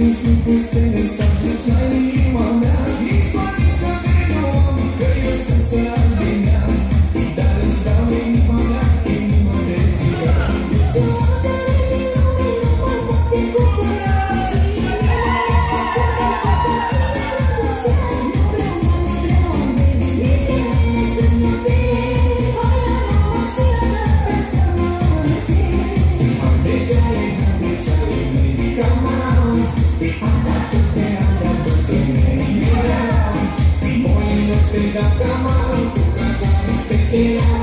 This thing is Come on,